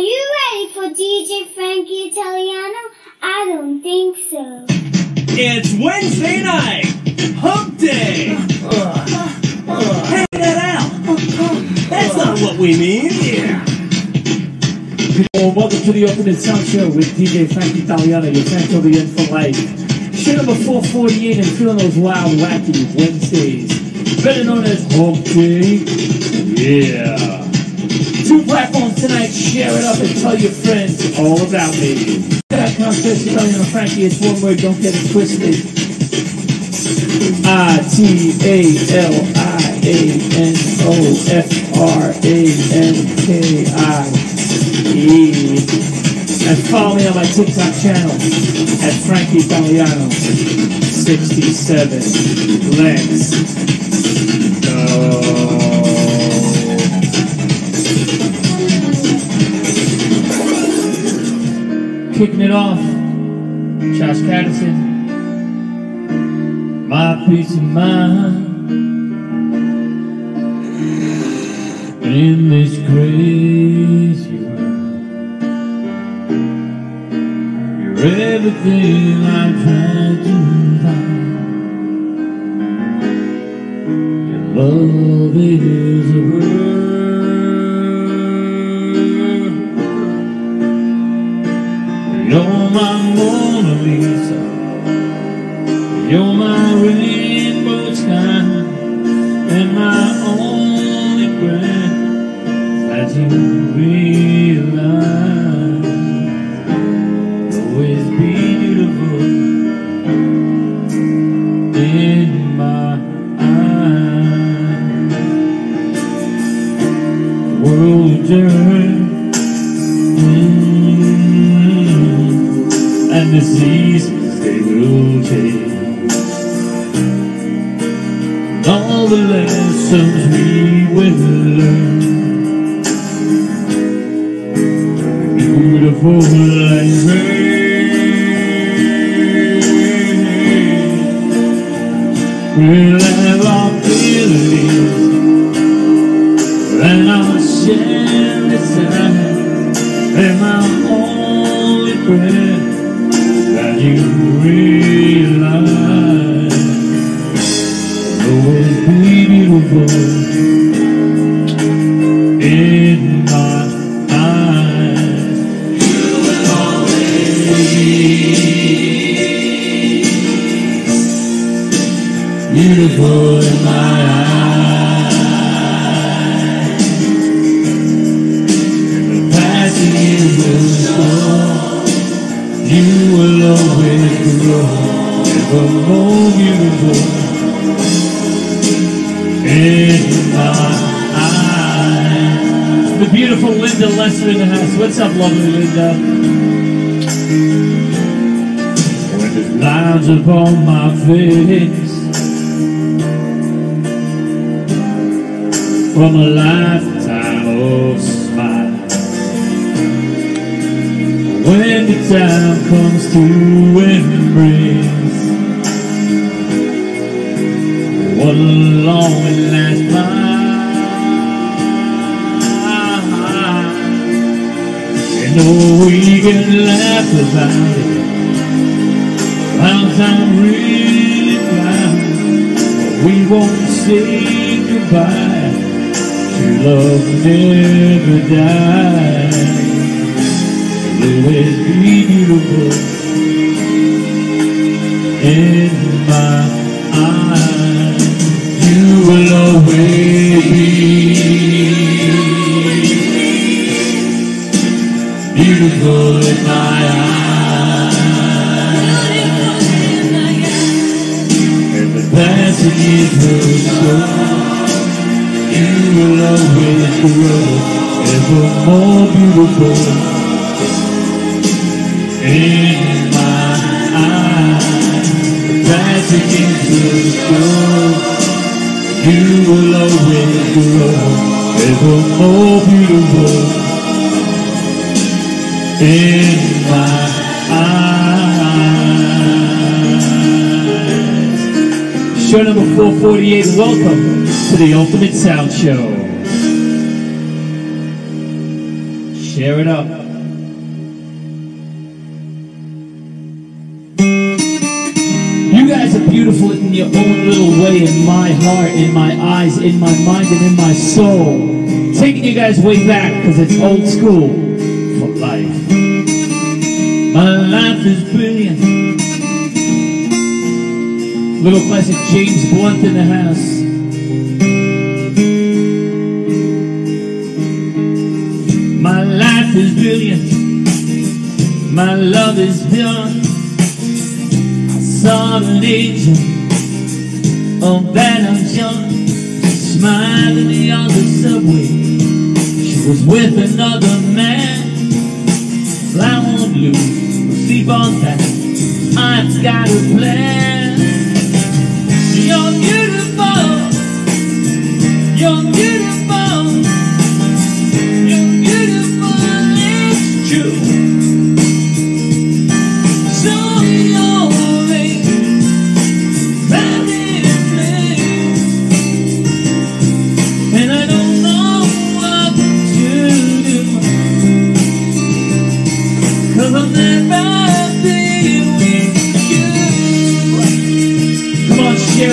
you ready for DJ Frankie Italiano? I don't think so. It's Wednesday night, Hump Day. Hey, that out. That's not what we mean. Yeah. Well, welcome to the Ultimate Sound Show with DJ Frankie Italiano, your fan till the end for life. Show number 448 and feeling those wild, wacky Wednesdays. Better known as Hump Day. Yeah. Two platforms tonight. Share it up and tell your friends all about me. That contest, Italiano Frankie, it's one word, don't get it twisted. I T A L I A N O F R A N K I E. And follow me on my TikTok channel at Frankie Italiano 67. Lex. Kicking it off, Josh Patterson. My peace of mind in this crazy world. You're everything I tried to find. Your love is a word. The lessons we will learn. Beautiful and beautiful in my eyes. And the passages will show you will always grow ever more beautiful in my eyes. The passages will show you will always grow ever more beautiful in my eyes. Show number 448, welcome to the Ultimate Sound Show. Share it up. You guys are beautiful in your own little way, in my heart, in my eyes, in my mind, and in my soul. Taking you guys way back because it's old school. My life is brilliant. Little classic James Blunt in the house. My life is brilliant. My love is pure. I saw an angel. Oh, that I'm young. Smiling on the subway. She was with another man. Well, I won't lose. That. I've got a plan.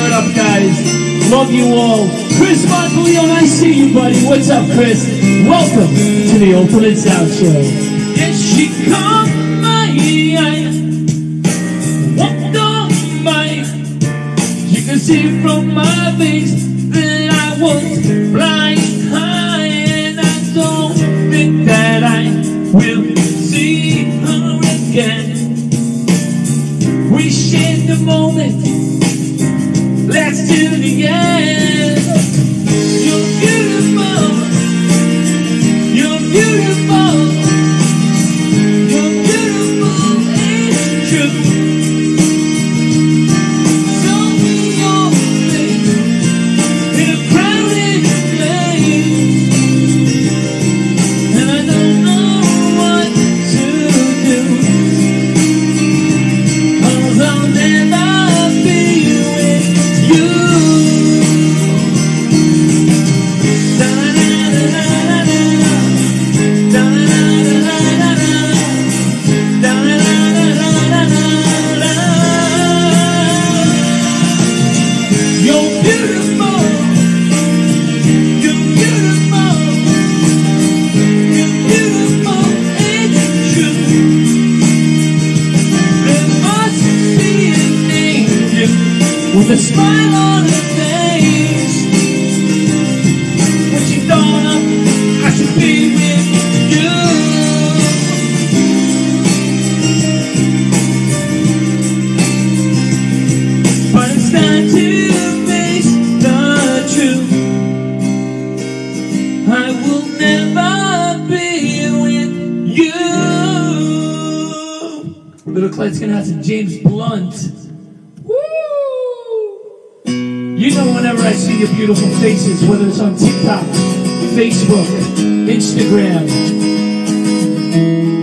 Come it up, guys. Love you all. Chris Monteleone, I see you, buddy. What's up, Chris? Welcome to the Ultimate Sound Show. Yes, she caught my eye. Walked on by. You can see from my face that I was flying do the end.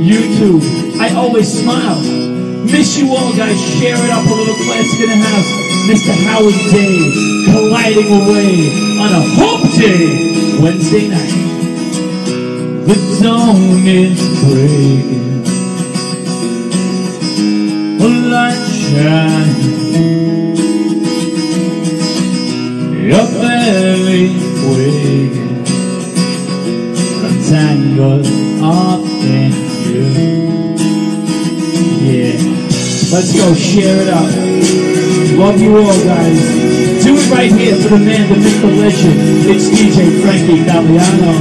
YouTube, I always smile. Miss you all, guys. Share it up a little classic in the house. Mr. Howard Day colliding away on a Hope Day Wednesday night. The dawn is breaking. A light shining. Your belly waking. Contangled up Let's go, share it up. Love you all, guys. Do it right here for the man, the myth, the legend. It's DJ Frankie Italiano.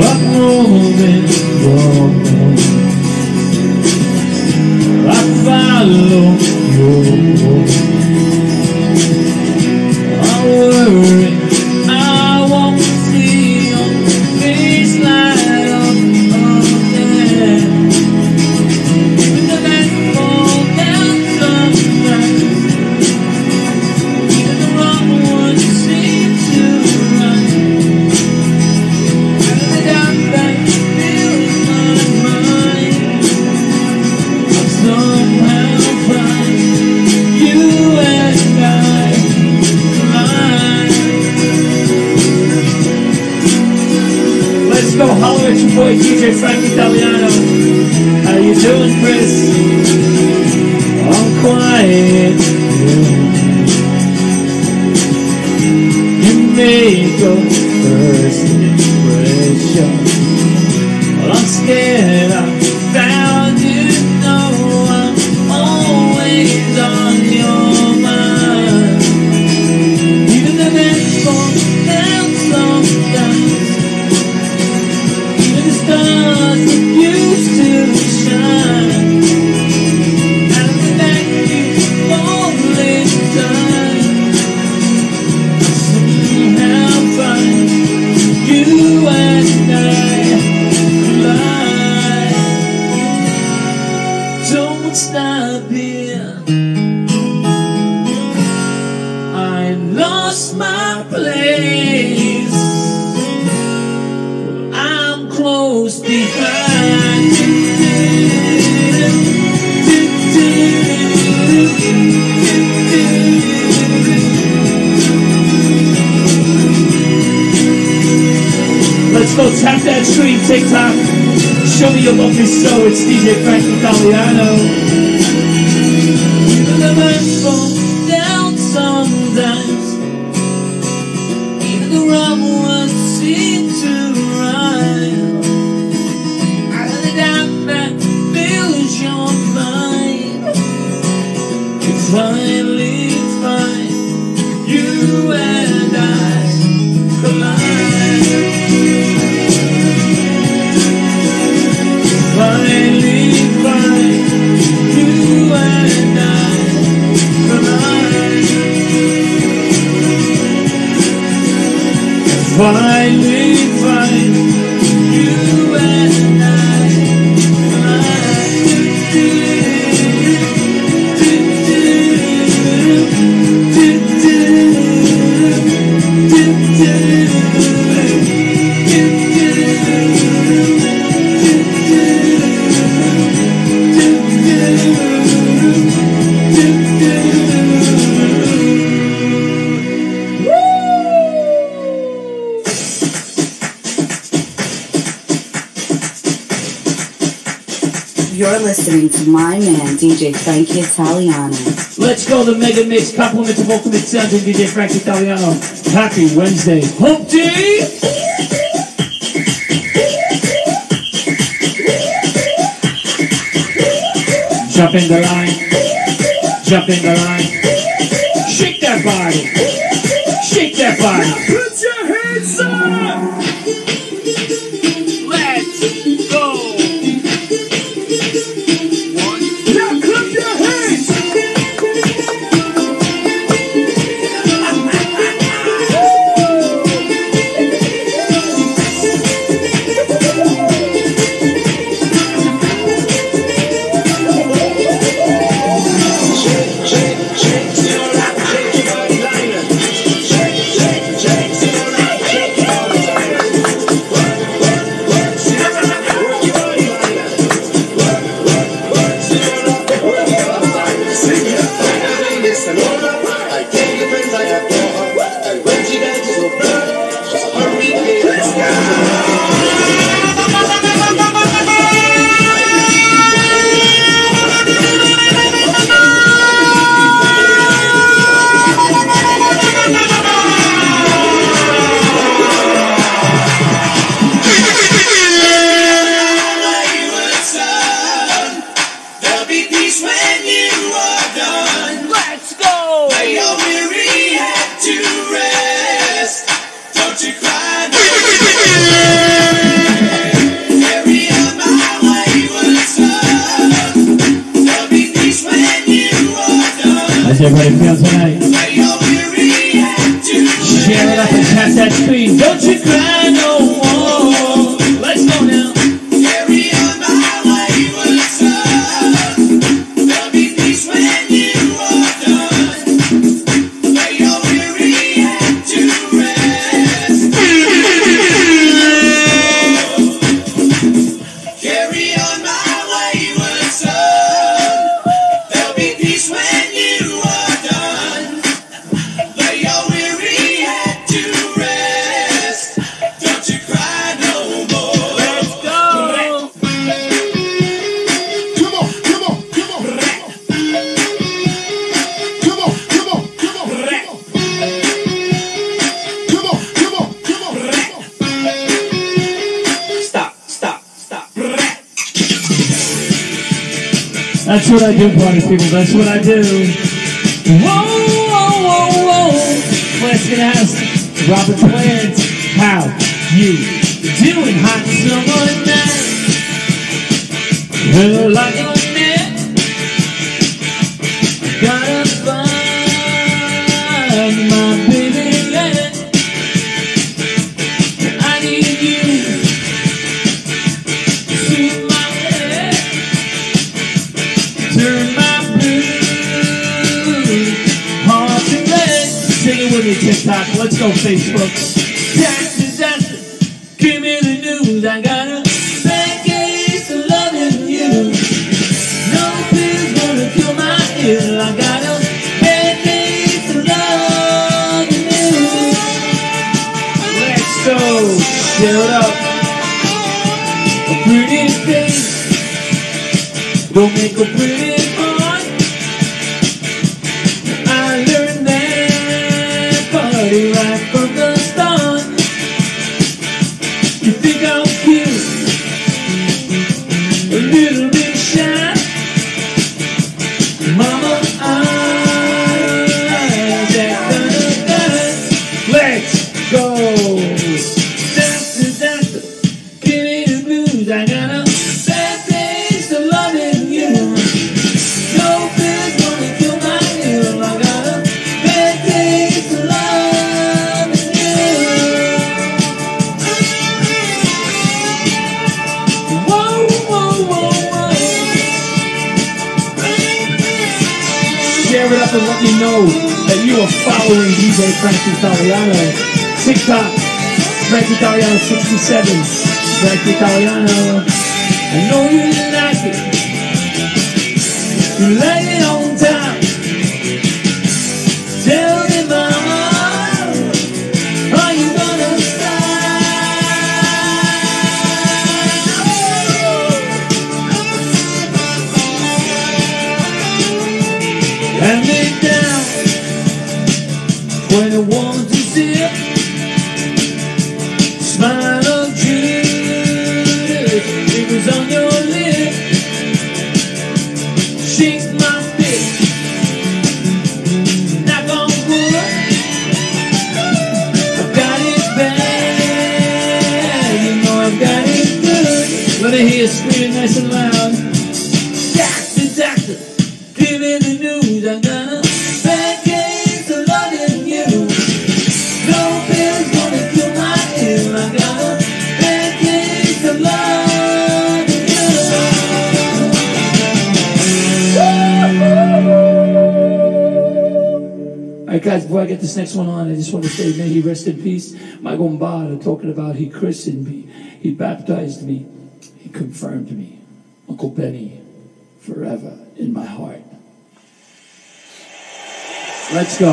Rock moving, rolling. I follow you. it's DJ Frank. the mix. Compliments of the Sounds and DJ Frank Italiano. Happy Wednesday. Humpty! Jump in the line. Jump in the line. Shake that body. That's what I do, party people. That's what I do. Whoa, whoa, whoa, whoa. Let's get asked Robert Plant, how you doing hot summer night? Well, like Let's go, Facebook. Share it up and let me know that you are following DJ Frankie Italiano. TikTok, Frankie Italiano 67. Frankie Italiano. I know you like it. You lay it nice and loud. Doctor, doctor, give me the news. I'm gonna bad case of loving you. No pill's gonna kill my ill. I got a bad case of loving you. Alright guys, before I get this next one on, I just want to say may he rest in peace. Michael Mbada talking about he christened me, he baptized me, confirmed me. Uncle Benny, forever in my heart. Let's go.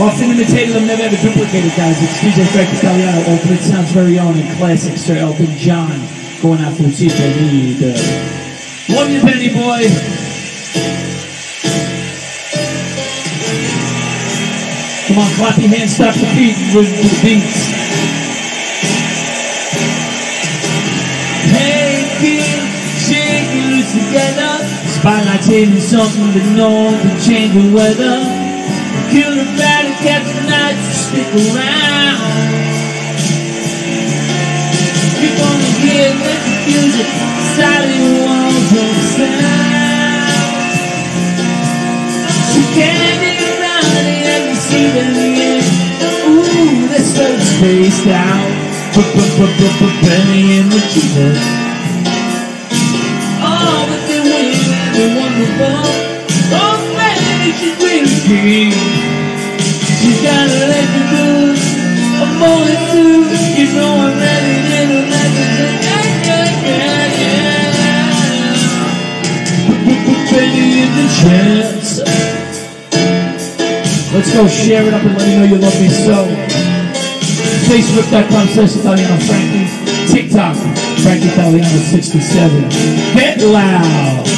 Often imitated, I'm never ever duplicated, guys. It's DJ Frank Italiano, Ultimate Sound's very own and classic Sir Elton John, going out for they need. Uh, love you, Benny boy. Come on, clap your hands, stop the beat with the beats. Spotlight's hitting something but no one can change the weather. Kill the bad and catch the night, stick around. Keep on the gear, let the music, silent walls don't sound. You can't be around and you see them again. Ooh, let's slow the space down. Benny and the Jesus. A leg to do. I'm more than two. You know I'm ready to do that. Yeah, yeah, yeah, yeah. Benny and the chance. Let's go share it up and let me know you love me so. Facebook.com slash Italiano Frankie. TikTok, Frankie Italiano 67. Get loud.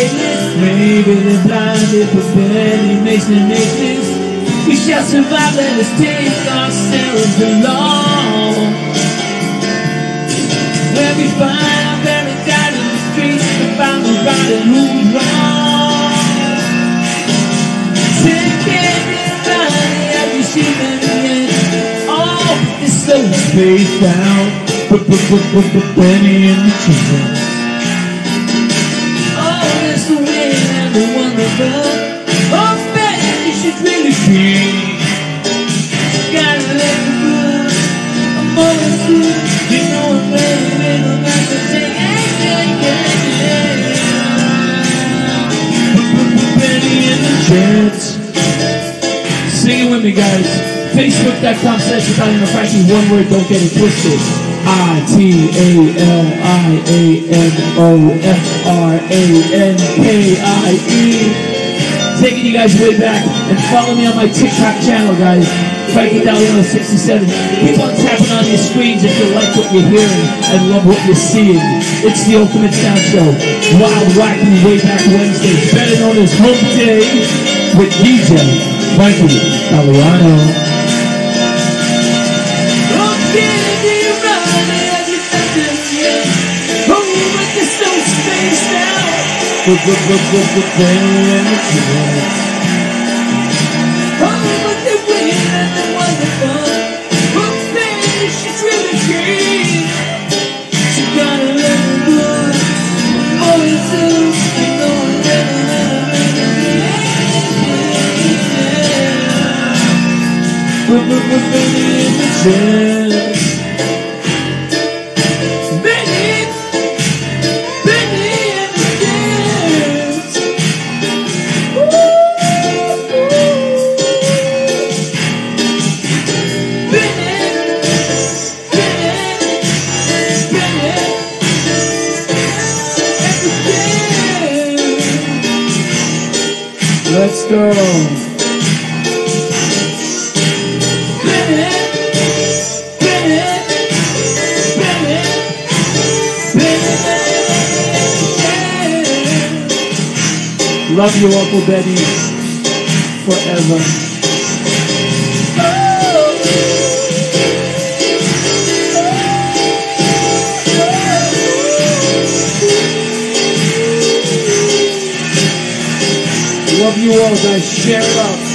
Maybe they're blinded but barely makes me make this We shall survive, let us take our staring belong When we find our parents out in the streets We find the right and who's wrong Take everybody as we see them in Oh, it's so face down Benny in the chicken guys. Facebook.com slash Italian Frankie. One word, don't get it twisted. I T A L I A N O F R A N K I E. Taking you guys way back and follow me on my TikTok channel, guys. Frankie Italiano 67. Keep on tapping on your screens if you like what you're hearing and love what you're seeing. It's the Ultimate Sound Show. Wild Wacky Way Back Wednesday, better known as Home Day with DJ Vai tudo. Tá Luara. Good, good, good, good, good, good, good, good, good, good, good, good, good, good, good, good, Let's go. Love you, Uncle Betty, forever. Love you all, guys. Share it up.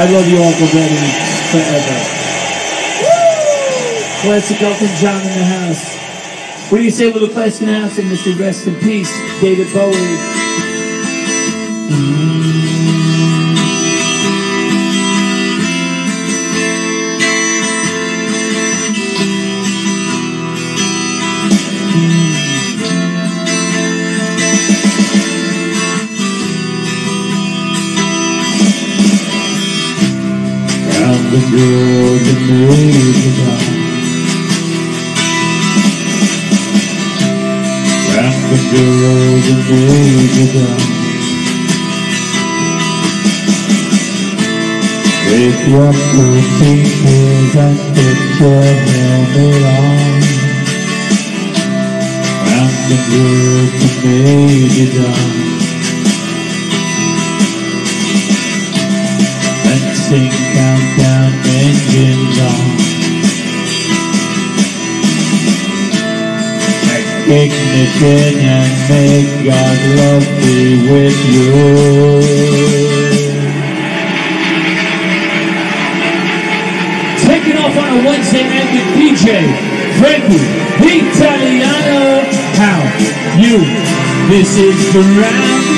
I love you, Uncle Benny, forever. Classic Elton John in the house. When you say little class can Mr. Rest in Peace, David Bowie. Round the world, the million girls a village ago Pick up the pieces and put your helmet on And the good to made you sing countdown engines on Ignition and may God love be with you. Taking off on a Wednesday night with DJ Frankie Italiano. How you? This is the round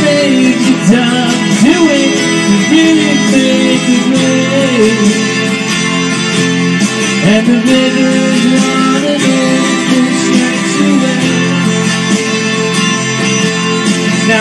major time. Do it, really make it rain. And the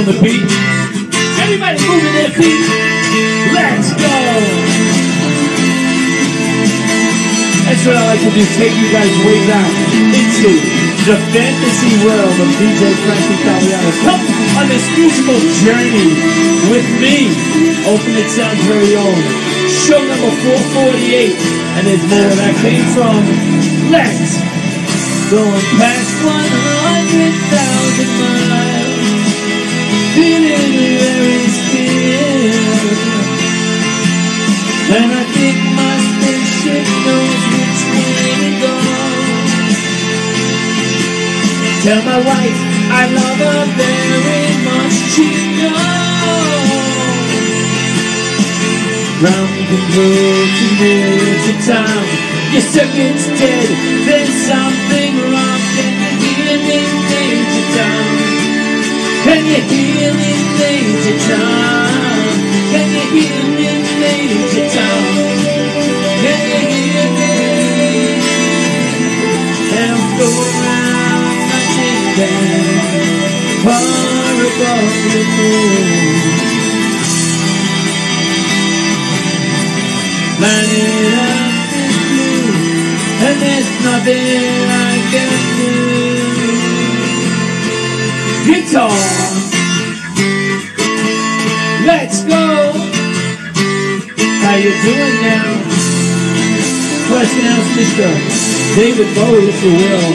feel the beat. Everybody moving their feet. Let's go. That's what I like to do, take you guys way back into the fantasy world of DJ Frank Italiano. Come on this musical journey with me. Open it Sound's very own. Show number 448. And there's more where that came from Let's go past 100,000 miles. Feeling very still. And I think my spaceship knows which way to go. Tell my wife I love her very much. She knows. Round the road to Major Town. Your circuit's dead. There's something wrong. Can you hear me, Major Town? Can you hear me, Major Town? Can you hear me? And I'm going around my can, far above the moon. Earth is blue, and there's nothing I can do. Guitar. Let's go. How you doing now? Question asked Mr. David Bowie, if you will.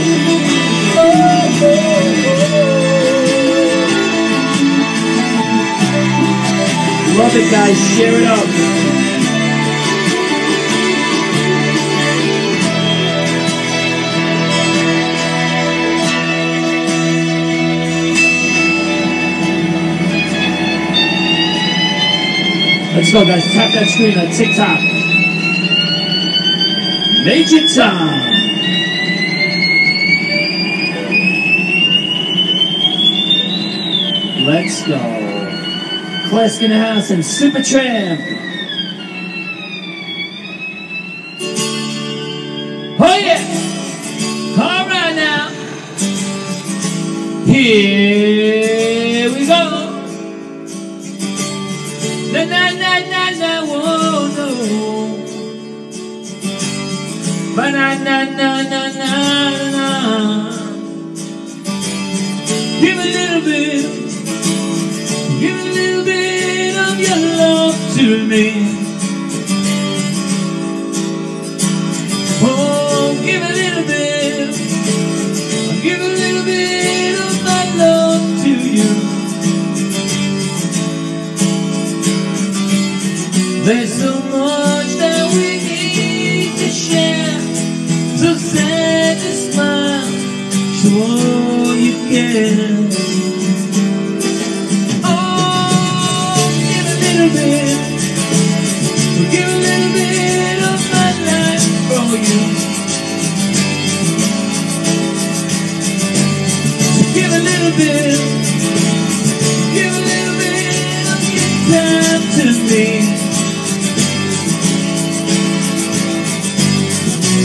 Love it, guys. Share it up. Let's go, guys. Tap that screen on TikTok. Major time. Let's go. Classic in the house and Super time to me.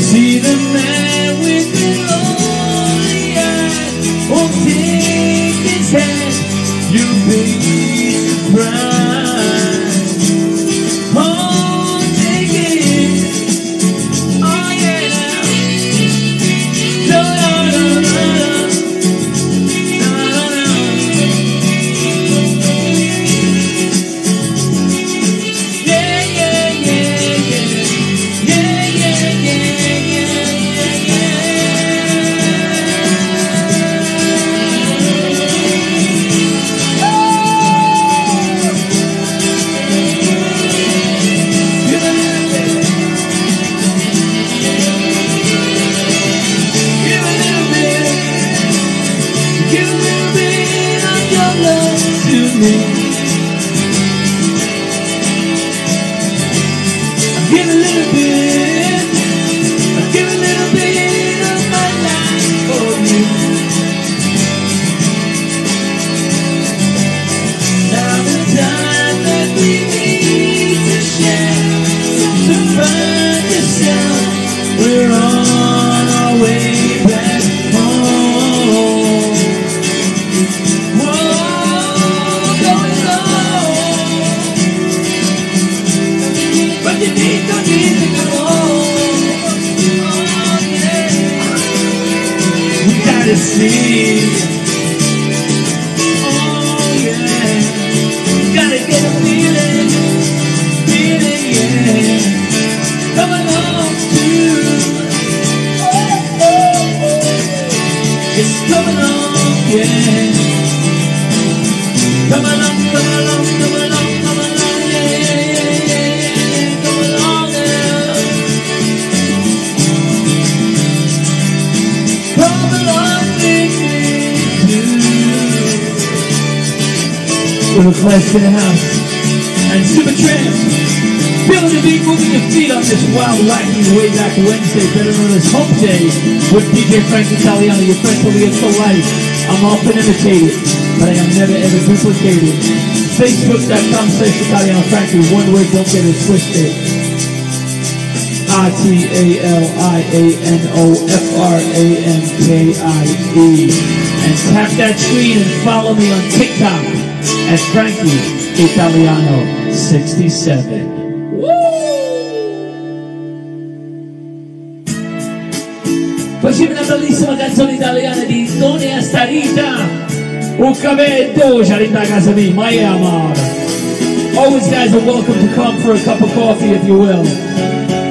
See the man with the lonely eyes. Oh, take his hand, you'll be Little class in the house. And Supertramp. Feeling the beat, moving your feet on this wild, wacky, way back Wednesday, better known as Hump Day, with DJ Frank Italiano, your friend till the end for life. I'm often imitated, but I am never ever duplicated. Facebook.com slash Italiano Frankie, one word, don't get it twisted. R-T-A-L-I-A-N-O-F-R-A-N-K-I-E. And tap that screen and follow me on TikTok at Frankie Italiano 67. Facciamo una bellissima canzone italiana di Tony Astarita. Un cavetto, c'è a casa mia, my amor. Always guys are welcome to come for a cup of coffee if you will.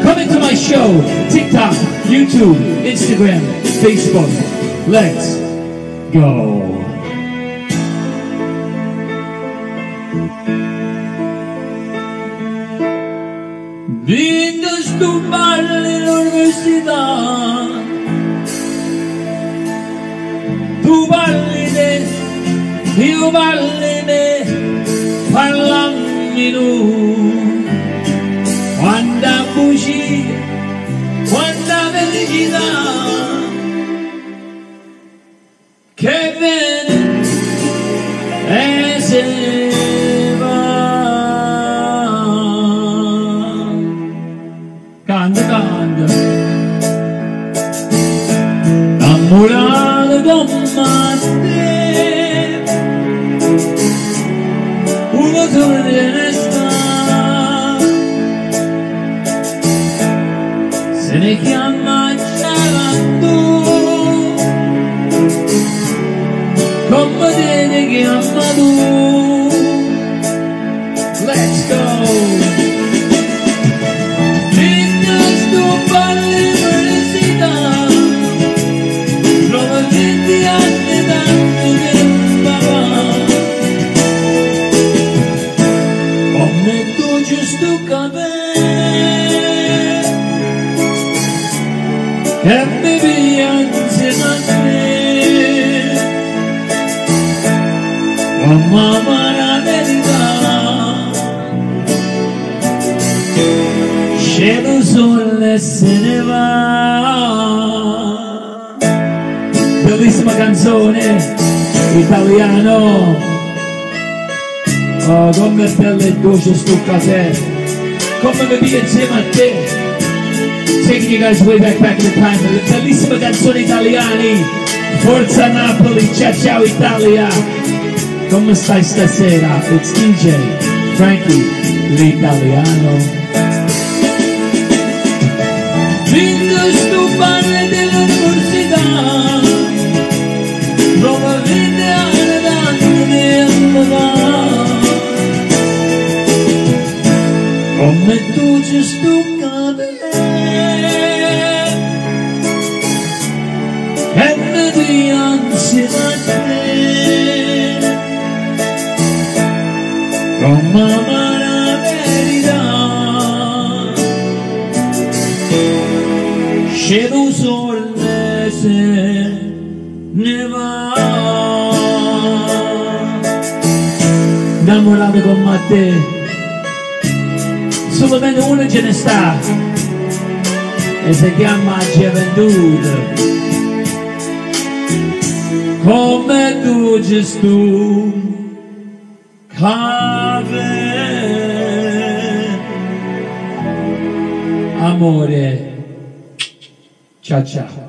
Come into my show, TikTok, YouTube, Instagram, Facebook. Let's go. 빨리 놀읍시다. 두발리네 비우발리네 발랑미루 Let's canzone italiano. Oh, come è bella e dolce sto caffè Come mi via insieme a te. Taking you guys way back back in time Bellissima canzone italiani Forza Napoli, ciao ciao Italia. Come stai stasera? It's DJ Frankie l'italiano. Vinto Come amare verità Scendo sole se ne va Innamorato con Matteo Solamente uno ce ne sta. E si chiama Gioventù. Come tu Gesù Amore. Ciao ciao.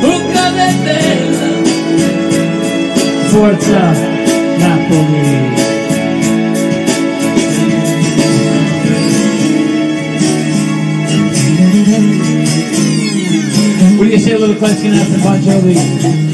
Bucca bella. Forza Napoli. What do you say a little question after Bon Jovi?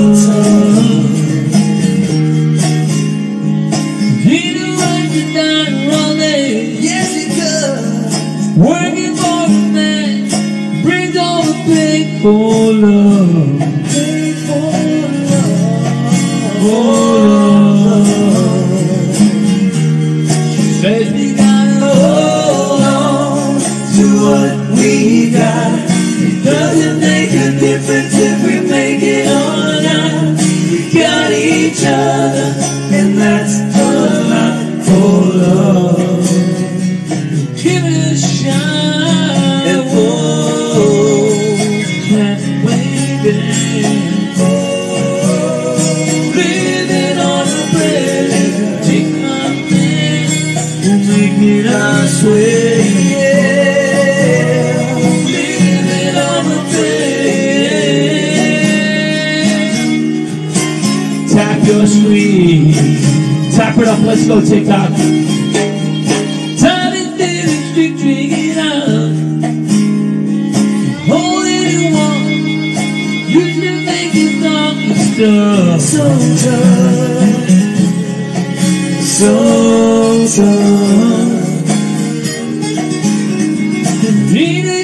Need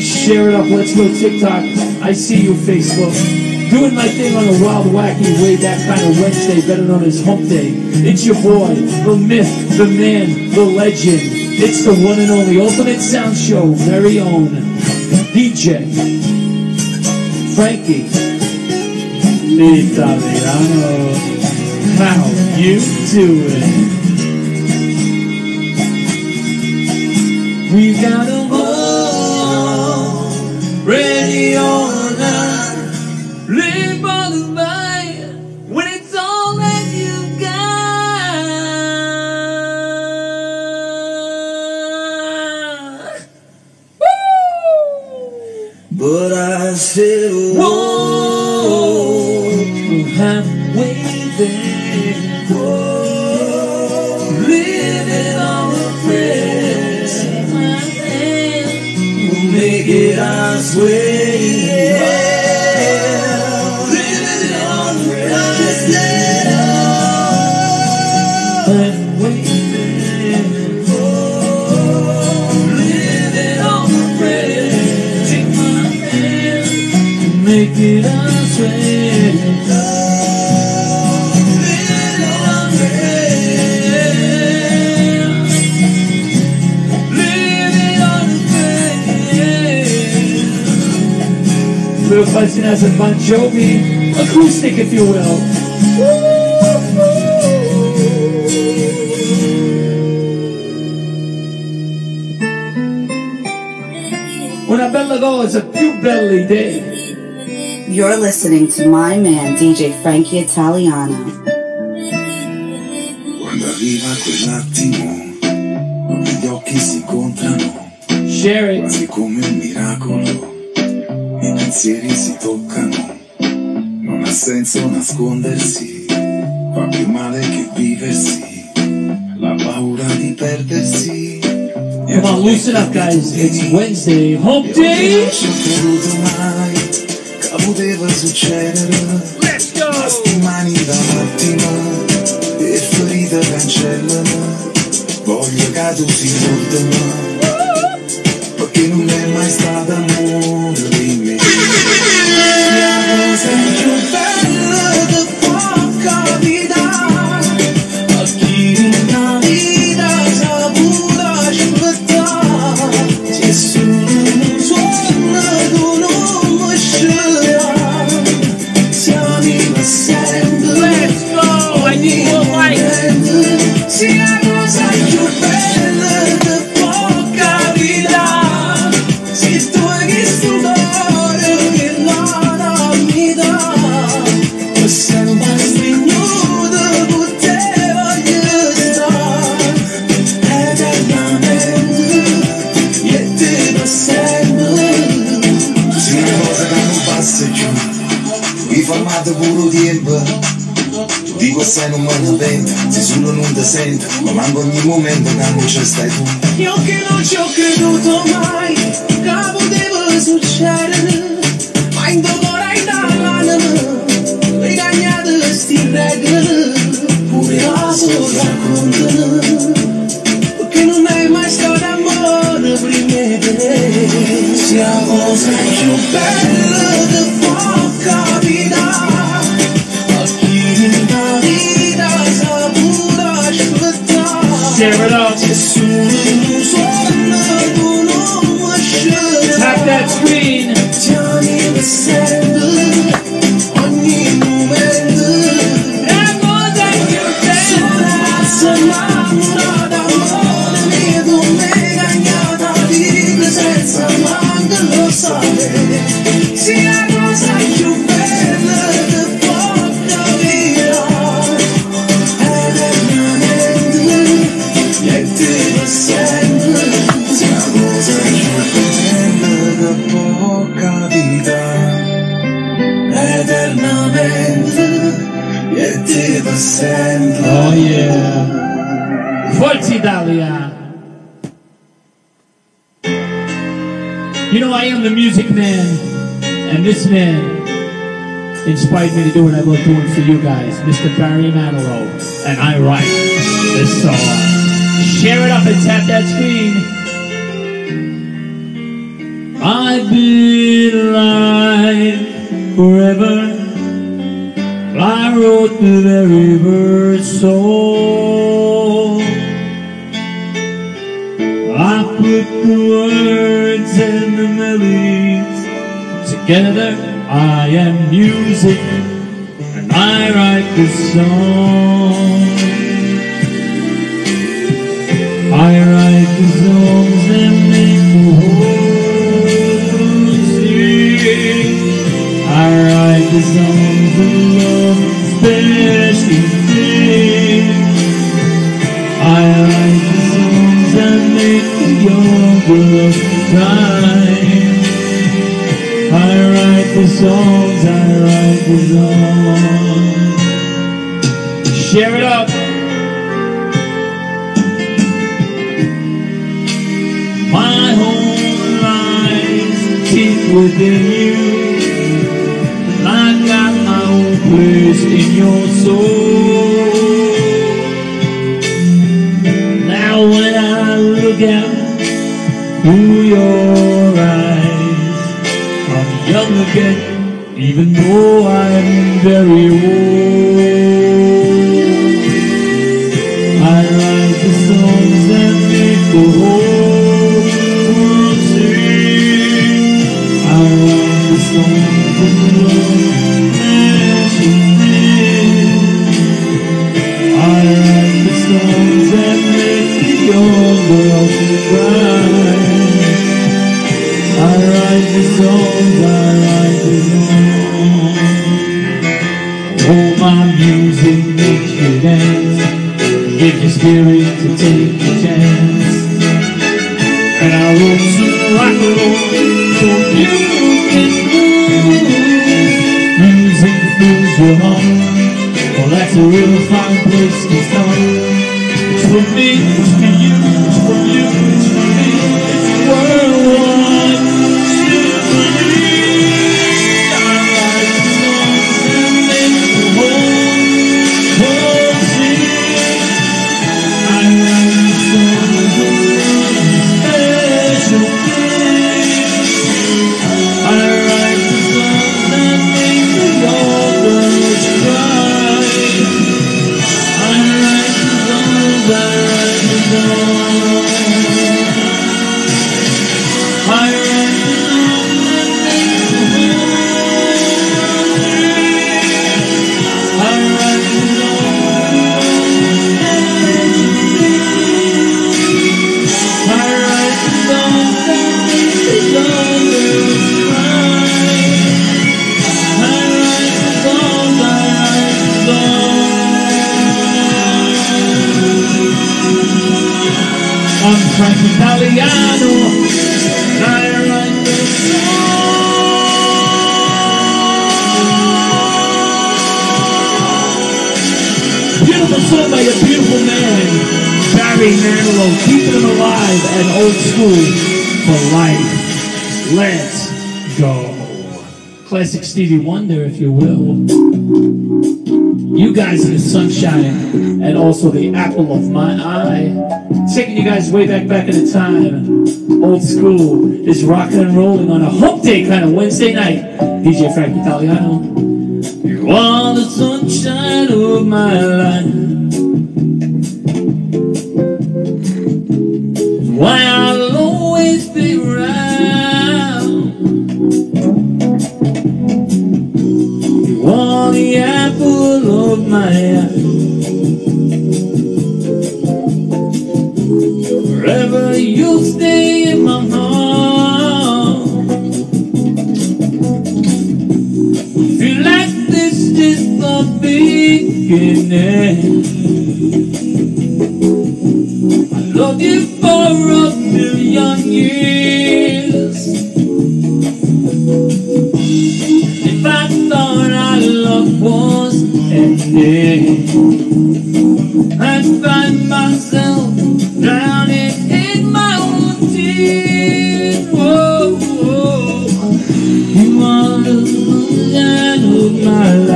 Share it up. Let's go TikTok. I see you, Facebook. Doing my thing on a wild, wacky, way back kind of Wednesday, better known as Hump Day. It's your boy, the myth, the man, the legend. It's the one and only Ultimate Sound Show, very own DJ Frankie Italiano. How you doing? We got a home, ready or requesting as a Bon Jovi acoustic, if you will. Una bella cosa, più belli day. You're listening to my man, DJ Frankie Italiano. Quando arriva quell'attimo gli occhi si incontrano, Share pensieri si toccano, non ha senso nascondersi, fa più male che viversi, la paura di perdersi. E Come on, loosen up, guys. It's Wednesday, hump day. Non ci ho creduto mai che poteva succedere. Let's go. Mani da un attimo e ferite cancellano. Voglio che tu si ricordano Vi fermate pure tempo di questa non me ne vento, se solo non ti sento, ma manco ogni momento che non ci stai tu. Io che non ci ho creduto mai, che poteva succedere, ma in dolore hai dato le cagnate sti regole, pure la solo raccontano, perché non hai mai stato amore di te. Sia cosa più bella per Oh yeah. Forza Italia. You know, I am the music man, and this man inspired me to do what I love doing for you guys, Mr. Barry Manilow, and I write this song. Share it up and tap that screen. I've been alive forever. I wrote the very verse song. I put the words and the melodies together. I am music, and I write the song. I write the songs that make the whole sing. I write the songs cry. I write the songs, I write the songs. Share it up. My whole life deep within you. I got my own place in your soul. Now when I look out your eyes, I'm young again, even though I'm very old. scary to take a chance. And I want some rock and roll So you can move. Music fills your heart Well that's a real fine place to start. It's for me, it's for you, it's for you, it's for me. It's the world apple of my eye. Taking you guys way back back in the time. Old school, just rocking and rolling on a hump day kind of Wednesday night. DJ Frank Italiano. You are the sunshine of my life. day. I find myself drowning in my own tears. Whoa, whoa. You are the land of my life.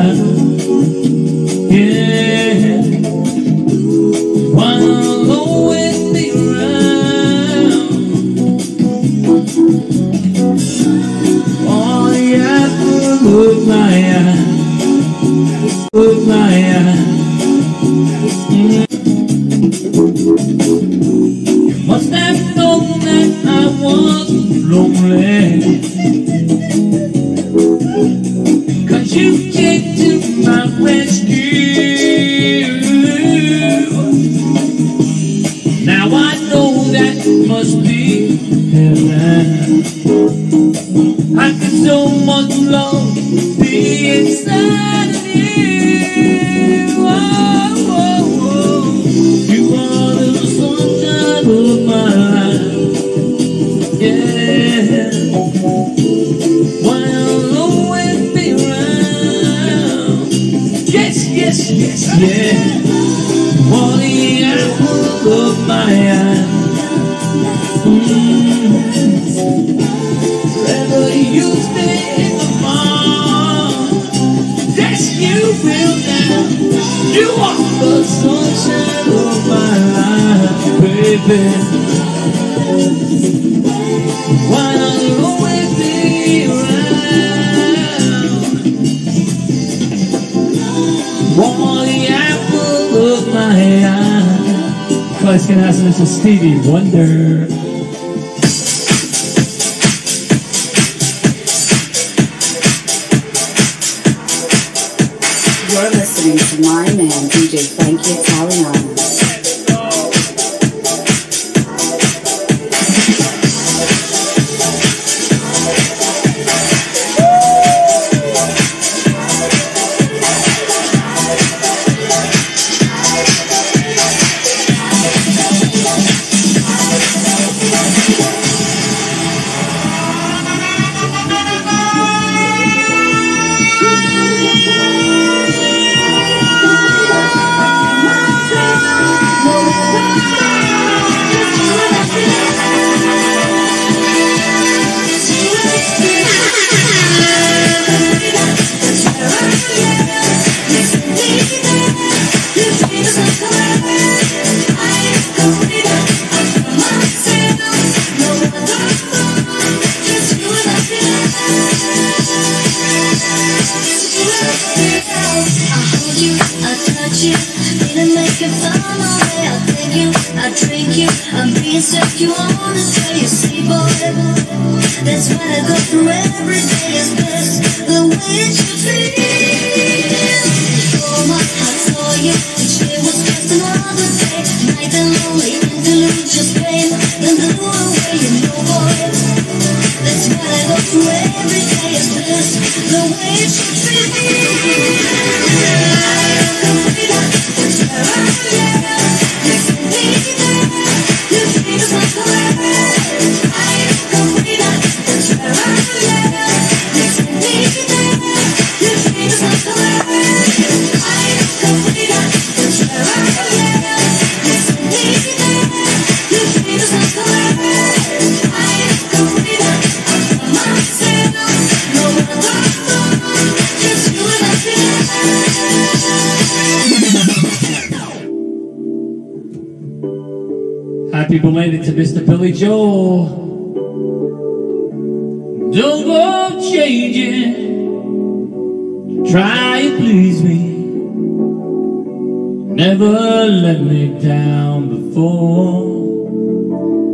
Never let me down before.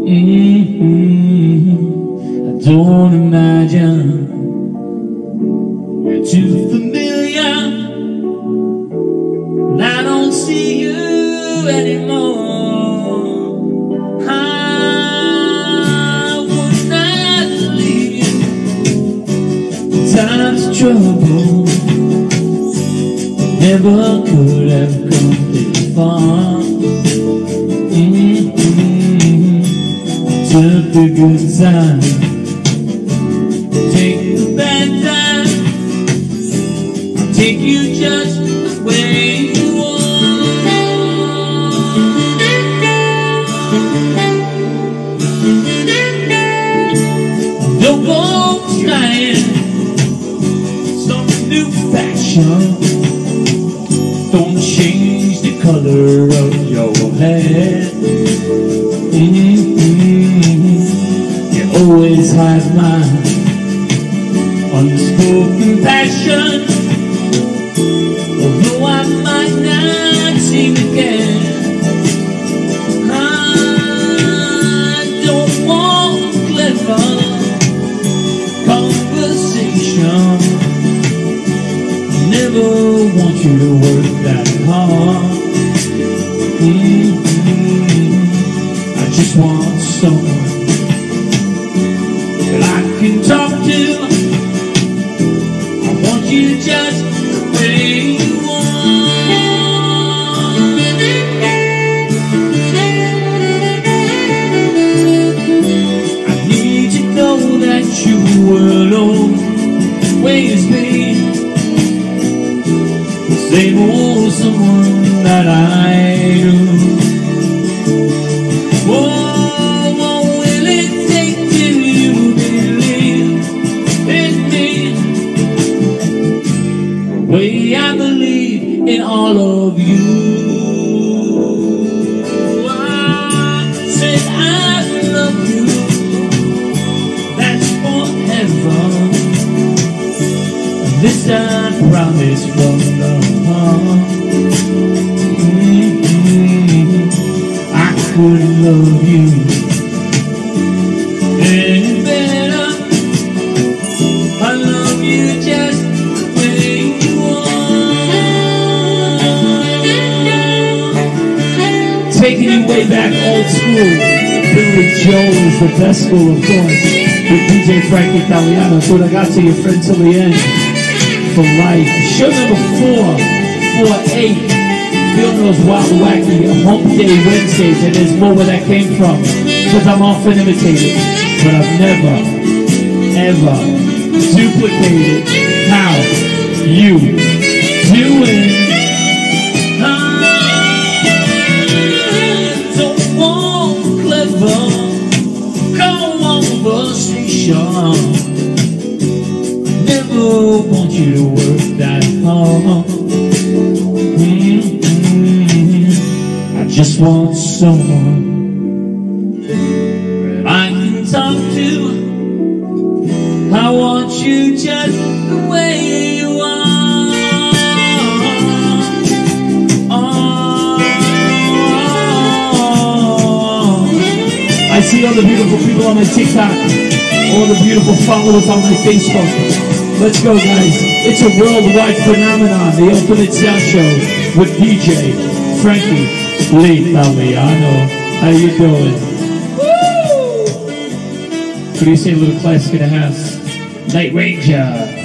hmm I don't imagine you're too familiar. And I don't see you anymore. I would not leave. Times trouble never could have come this far. Mhm. Took the good time, take the bad time, take you just hair. Mhm. You always have my I school, of course. With DJ Frank Italiano. So I got to your friend till the end for life. Show number four, four eight. Feeling those wild, wacky hump day Wednesdays, and there's more where that came from. Because I'm often imitated, but I've never, ever duplicated how you do it. hard. I never want you to work that hard. Mm -hmm. I just want someone I can talk to. I want you just the way you are. I see all the beautiful people on my TikTok all the beautiful followers on my Facebook. Let's go, guys. It's a worldwide phenomenon, the Ultimate Sound Show with DJ Frankie Lee Italiano. How you doing? Woo! What do you say, a little classic in the house? Night Ranger.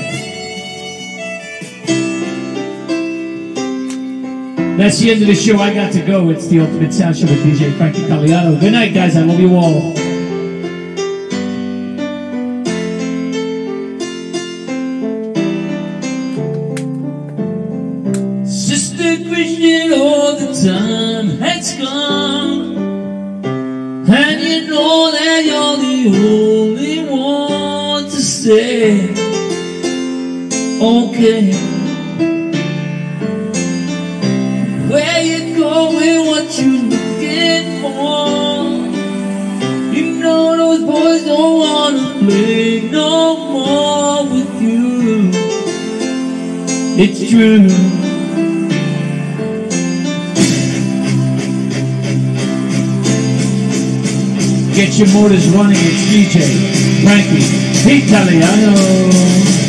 That's the end of the show. I got to go. It's the Ultimate Sound Show with DJ Frankie Italiano. Good night, guys. I love you all. Your motors running, it's DJ Frankie Italiano.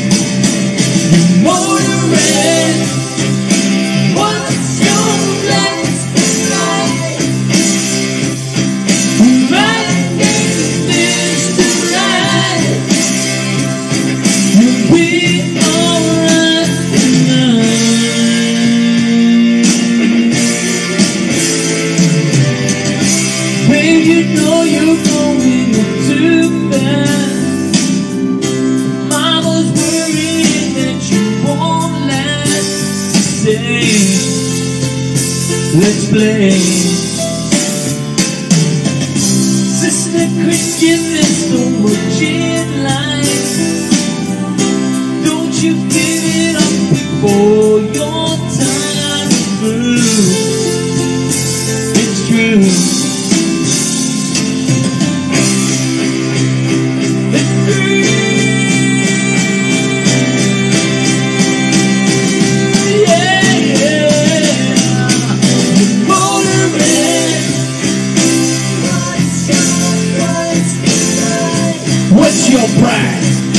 What's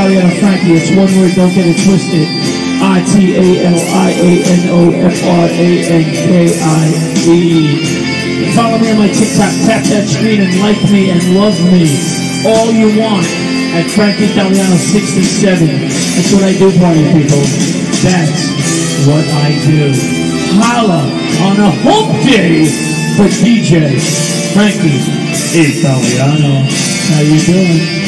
Italiano Frankie. It's one word, don't get it twisted. I-T-A-L-I-A-N-O-F-R-A-N-K-I-E. Follow me on my TikTok, tap that screen and like me and love me. All you want at Frankie Italiano 67. That's what I do, party people. That's what I do. Holla on a hump day for DJ Frankie Italiano. How you doing?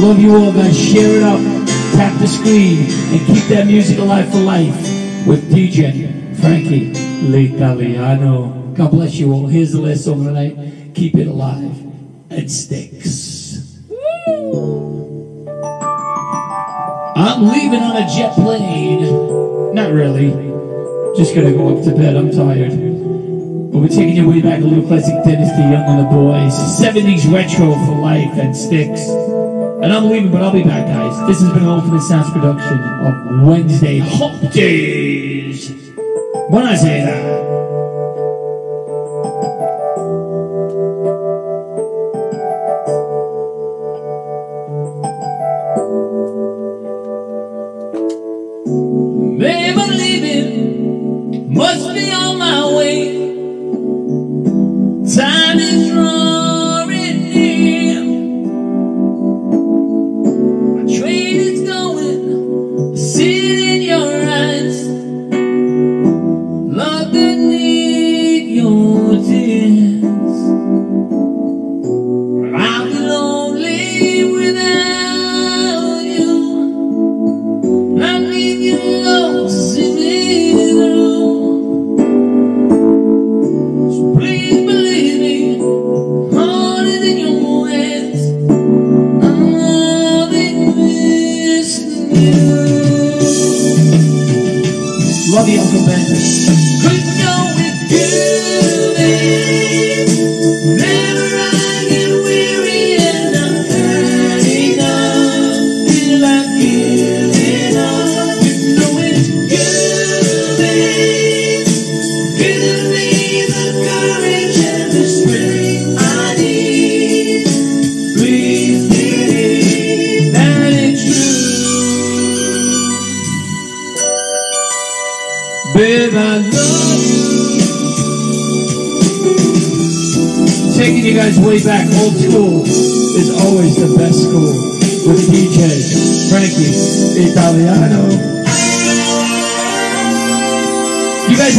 Love you all, guys. Share it up. Tap the screen and keep that music alive for life with DJ Frankie L'Italiano. God bless you all. Here's the last song tonight. Keep it alive. It sticks. Woo! I'm leaving on a jet plane. Not really. Just gonna go up to bed. I'm tired. But we're taking you way back a little classic Dynasty, Young and the Boys. 70s retro for life and sticks. And I'm leaving, but I'll be back, guys. This has been an Ultimate Sounds production of Wednesday Hump Days. Buonasera.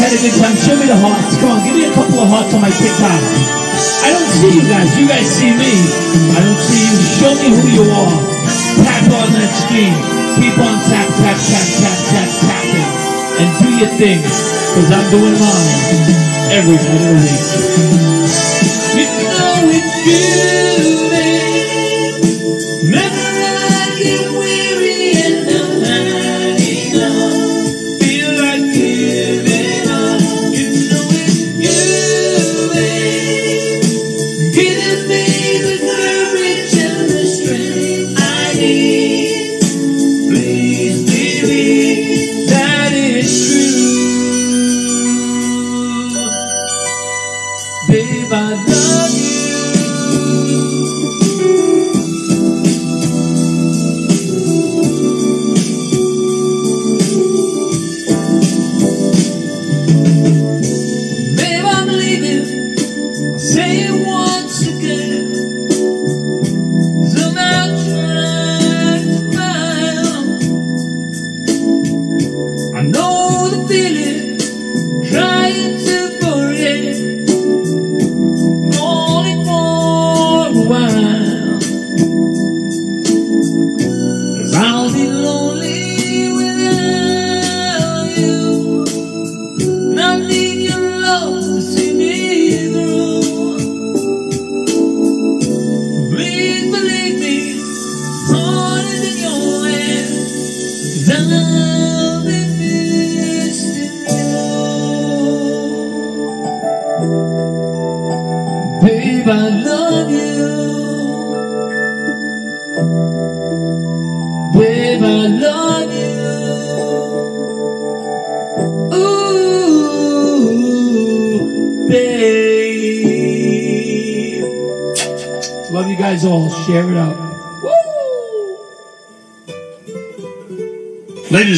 Had a good time. Show me the hearts. Come on, give me a couple of hearts on my TikTok. I don't see you guys. You guys see me. I don't see you. Show me who you are. Tap on that screen. Keep on tap, tap, tap, tap, tap, tapping. And do your thing. Because I'm doing mine every night of the week. You know it's you,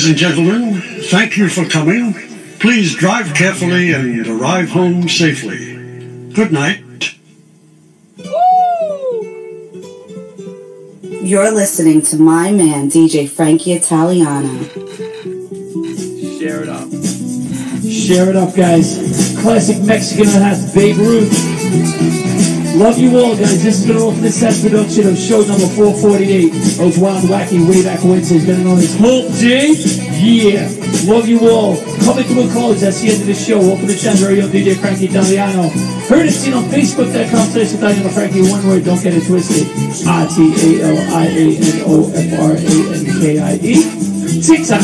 Ladies and gentlemen, thank you for coming. Please drive carefully and arrive home safely. Good night. You're listening to my man, DJ Frankie Italiano. Share it up. Share it up, guys. Classic Mexican that has Babe Ruth. Love you all, guys. This is going to open the set production of show number 448. Those wild, wacky, way back Wednesdays, better known as Hump Day. Yeah. Love you all. Coming to a close. That's the end of the show. The set. Very own DJ Frankie Italiano. Heard and seen on Facebook.com slash Italiano Frankie. One word. Don't get it twisted. R-T-A-L-I-A-N-O-F-R-A-N-K-I-E. TikTok.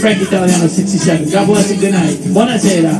Frankie Italiano 67. God bless and good night. Buonasera.